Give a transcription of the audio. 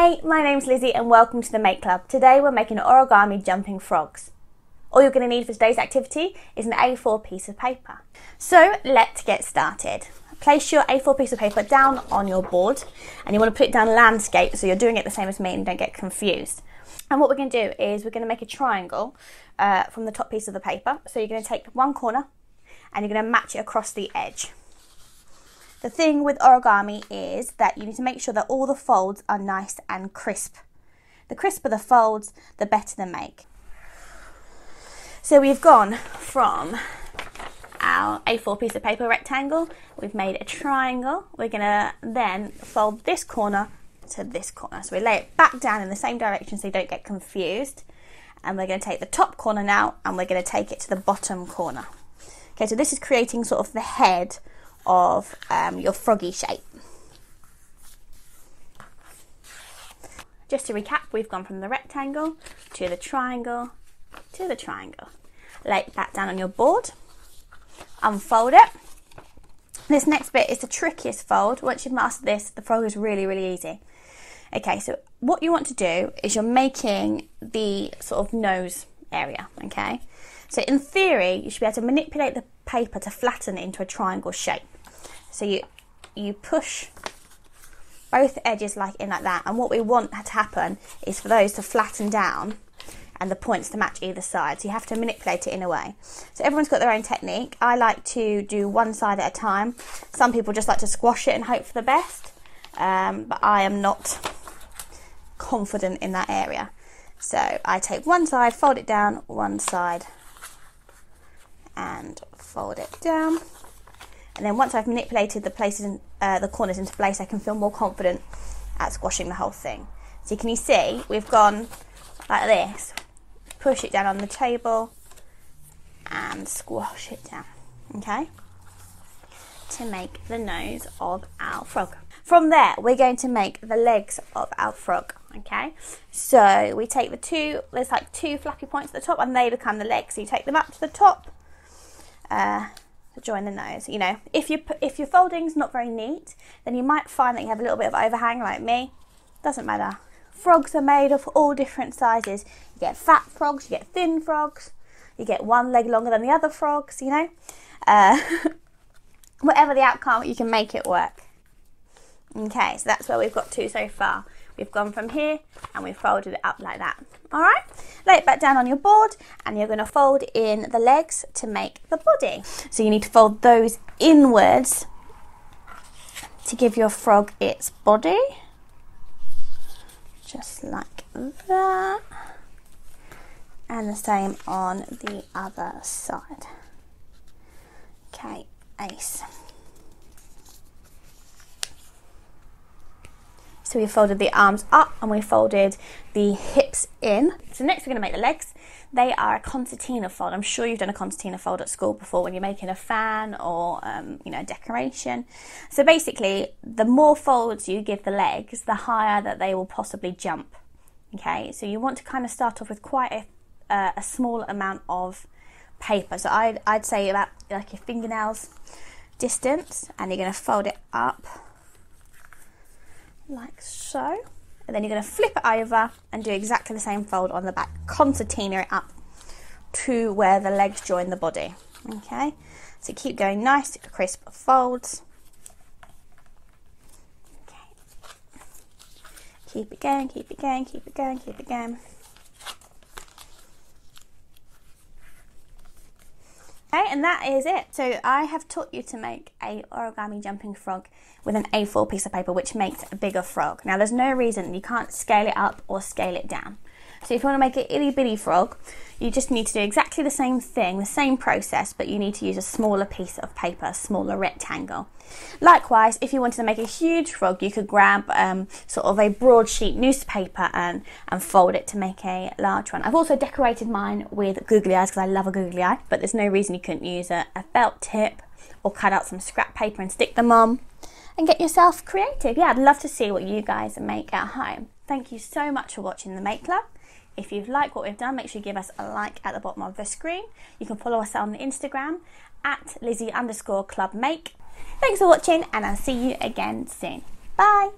Hey, my name's Lizzie and welcome to the Make Club. Today we're making origami jumping frogs. All you're going to need for today's activity is an A4 piece of paper. So let's get started. Place your A4 piece of paper down on your board and you want to put it down landscape so you're doing it the same as me and don't get confused. And what we're going to do is we're going to make a triangle uh, from the top piece of the paper. So you're going to take one corner and you're going to match it across the edge. The thing with origami is that you need to make sure that all the folds are nice and crisp. The crisper the folds, the better the make. So we've gone from our A4 piece of paper rectangle, we've made a triangle. We're going to then fold this corner to this corner. So we lay it back down in the same direction so you don't get confused. And we're going to take the top corner now and we're going to take it to the bottom corner. Okay, so this is creating sort of the head of um, your froggy shape. Just to recap, we've gone from the rectangle to the triangle to the triangle. Lay that down on your board, unfold it. This next bit is the trickiest fold. Once you've mastered this, the frog is really, really easy. Okay, so what you want to do is you're making the sort of nose area, okay? So in theory, you should be able to manipulate the paper to flatten it into a triangle shape. So you you push both edges like in like that. And what we want to happen is for those to flatten down and the points to match either side. So you have to manipulate it in a way. So everyone's got their own technique. I like to do one side at a time. Some people just like to squash it and hope for the best. Um, but I am not confident in that area. So I take one side, fold it down, one side, and fold it down. And then once I've manipulated the places, in, uh, the corners into place, I can feel more confident at squashing the whole thing. So can you see, we've gone like this, push it down on the table and squash it down, okay? To make the nose of our frog. From there, we're going to make the legs of our frog, okay? So we take the two, there's like two flappy points at the top and they become the legs. So you take them up to the top, uh, join the nose. You know, if you if your folding's not very neat, then you might find that you have a little bit of overhang like me. Doesn't matter. Frogs are made of all different sizes. You get fat frogs, you get thin frogs, you get one leg longer than the other frogs. You know, uh, whatever the outcome, you can make it work. Okay, so that's where we've got to so far. We've gone from here and we've folded it up like that. All right, lay it back down on your board and you're going to fold in the legs to make the body. So you need to fold those inwards to give your frog its body. Just like that. And the same on the other side. Okay, ace. So we folded the arms up and we folded the hips in. So next we're going to make the legs. They are a concertina fold. I'm sure you've done a concertina fold at school before when you're making a fan or um, you know a decoration. So basically, the more folds you give the legs, the higher that they will possibly jump. Okay, so you want to kind of start off with quite a, uh, a small amount of paper. So I'd, I'd say about like your fingernails distance, and you're going to fold it up like so. And then you're going to flip it over and do exactly the same fold on the back. Concertina it up to where the legs join the body. Okay, so keep going nice, crisp folds. Okay. Keep it going, keep it going, keep it going, keep it going. Okay, and that is it. So I have taught you to make a origami jumping frog with an A4 piece of paper, which makes a bigger frog. Now there's no reason you can't scale it up or scale it down. So if you want to make an itty bitty frog, you just need to do exactly the same thing, the same process, but you need to use a smaller piece of paper, a smaller rectangle. Likewise, if you wanted to make a huge frog, you could grab um, sort of a broadsheet newspaper and, and fold it to make a large one. I've also decorated mine with googly eyes because I love a googly eye, but there's no reason you couldn't use a, a felt tip or cut out some scrap paper and stick them on and get yourself creative. Yeah, I'd love to see what you guys make at home. Thank you so much for watching the Make Club. If you've liked what we've done, make sure you give us a like at the bottom of the screen. You can follow us on Instagram at Lizzie underscore club make. Thanks for watching and I'll see you again soon. Bye!